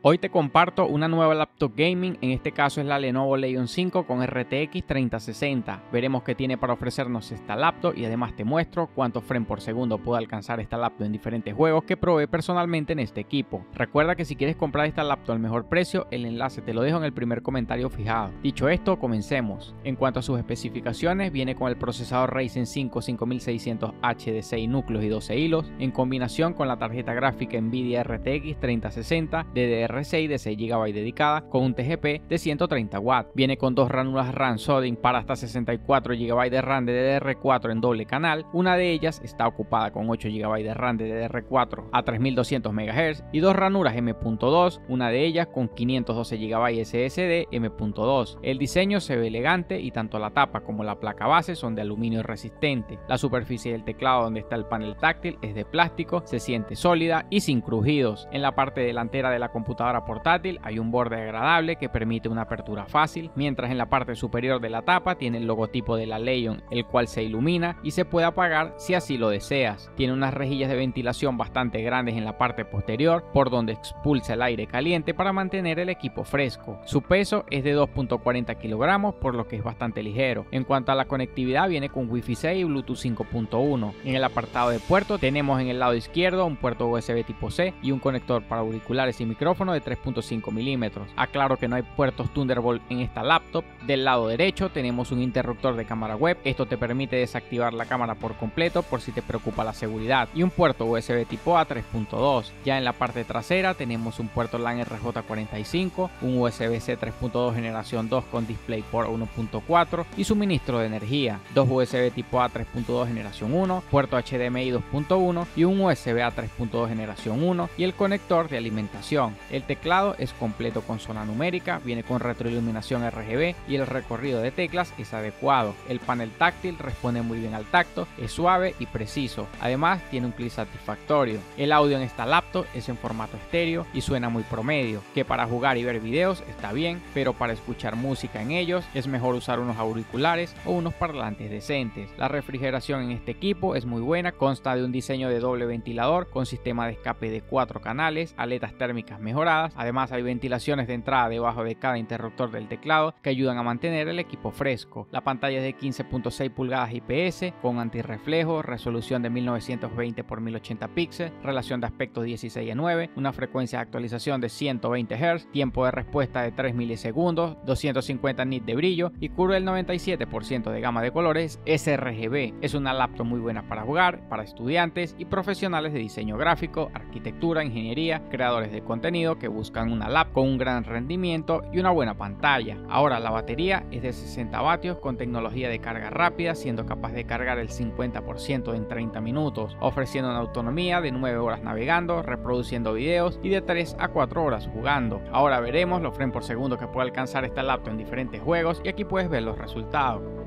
Hoy te comparto una nueva laptop gaming, en este caso es la Lenovo Legion 5 con RTX 3060. Veremos qué tiene para ofrecernos esta laptop y además te muestro cuántos frames por segundo puede alcanzar esta laptop en diferentes juegos que probé personalmente en este equipo. Recuerda que si quieres comprar esta laptop al mejor precio, el enlace te lo dejo en el primer comentario fijado. Dicho esto, comencemos. En cuanto a sus especificaciones, viene con el procesador Ryzen 5 5600H de 6 núcleos y 12 hilos, en combinación con la tarjeta gráfica Nvidia RTX 3060 DDR 6 de 6 GB dedicada con un TGP de 130 W. Viene con dos ranuras RAM SODIN para hasta 64 GB de RAM de DDR4 en doble canal. Una de ellas está ocupada con 8 GB de RAM de DDR4 a 3200 MHz y dos ranuras M.2, una de ellas con 512 GB SSD M.2. El diseño se ve elegante y tanto la tapa como la placa base son de aluminio resistente. La superficie del teclado donde está el panel táctil es de plástico, se siente sólida y sin crujidos. En la parte delantera de la computadora portátil hay un borde agradable que permite una apertura fácil, mientras en la parte superior de la tapa tiene el logotipo de la Legion, el cual se ilumina y se puede apagar si así lo deseas. Tiene unas rejillas de ventilación bastante grandes en la parte posterior, por donde expulsa el aire caliente para mantener el equipo fresco. Su peso es de 2.40 kilogramos, por lo que es bastante ligero. En cuanto a la conectividad, viene con Wi-Fi 6 y Bluetooth 5.1. En el apartado de puerto tenemos en el lado izquierdo un puerto USB tipo C y un conector para auriculares y de 3.5 milímetros. Aclaro que no hay puertos Thunderbolt en esta laptop. Del lado derecho tenemos un interruptor de cámara web. Esto te permite desactivar la cámara por completo por si te preocupa la seguridad. Y un puerto USB tipo A 3.2. Ya en la parte trasera tenemos un puerto LAN RJ45, un USB-C 3.2 generación 2 con DisplayPort 1.4 y suministro de energía. Dos USB tipo A 3.2 generación 1, puerto HDMI 2.1 y un USB A 3.2 generación 1 y el conector de alimentación. El teclado es completo con zona numérica, viene con retroiluminación RGB y el recorrido de teclas es adecuado. El panel táctil responde muy bien al tacto, es suave y preciso. Además tiene un clic satisfactorio. El audio en esta laptop es en formato estéreo y suena muy promedio, que para jugar y ver videos está bien, pero para escuchar música en ellos es mejor usar unos auriculares o unos parlantes decentes. La refrigeración en este equipo es muy buena, consta de un diseño de doble ventilador con sistema de escape de 4 canales, aletas térmicas mejoradas Además hay ventilaciones de entrada debajo de cada interruptor del teclado que ayudan a mantener el equipo fresco. La pantalla es de 15.6 pulgadas IPS con antirreflejo, resolución de 1920 x 1080 píxeles, relación de aspecto 16 a 9, una frecuencia de actualización de 120 Hz, tiempo de respuesta de 3 milisegundos, 250 nits de brillo y cubre el 97% de gama de colores sRGB. Es una laptop muy buena para jugar, para estudiantes y profesionales de diseño gráfico, arquitectura, ingeniería, creadores de contenido que buscan una lap con un gran rendimiento y una buena pantalla. Ahora la batería es de 60 vatios con tecnología de carga rápida, siendo capaz de cargar el 50% en 30 minutos, ofreciendo una autonomía de 9 horas navegando, reproduciendo videos y de 3 a 4 horas jugando. Ahora veremos los frames por segundo que puede alcanzar esta laptop en diferentes juegos y aquí puedes ver los resultados.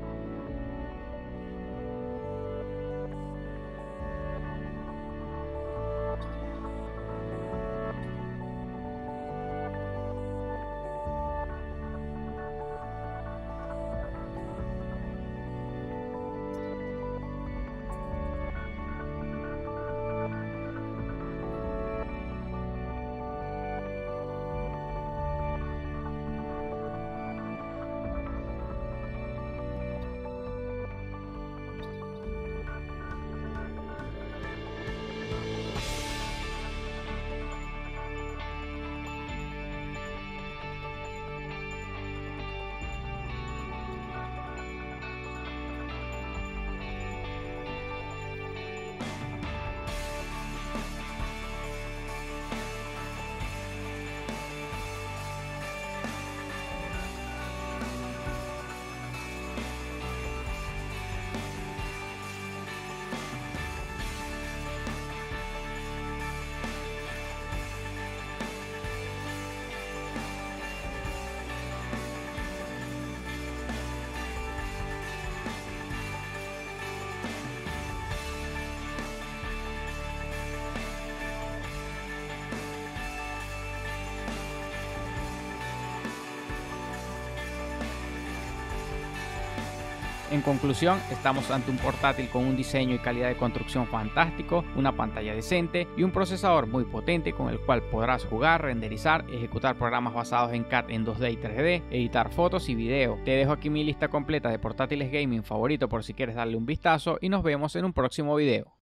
En conclusión, estamos ante un portátil con un diseño y calidad de construcción fantástico, una pantalla decente y un procesador muy potente con el cual podrás jugar, renderizar, ejecutar programas basados en CAD en 2D y 3D, editar fotos y video. Te dejo aquí mi lista completa de portátiles gaming favorito por si quieres darle un vistazo y nos vemos en un próximo video.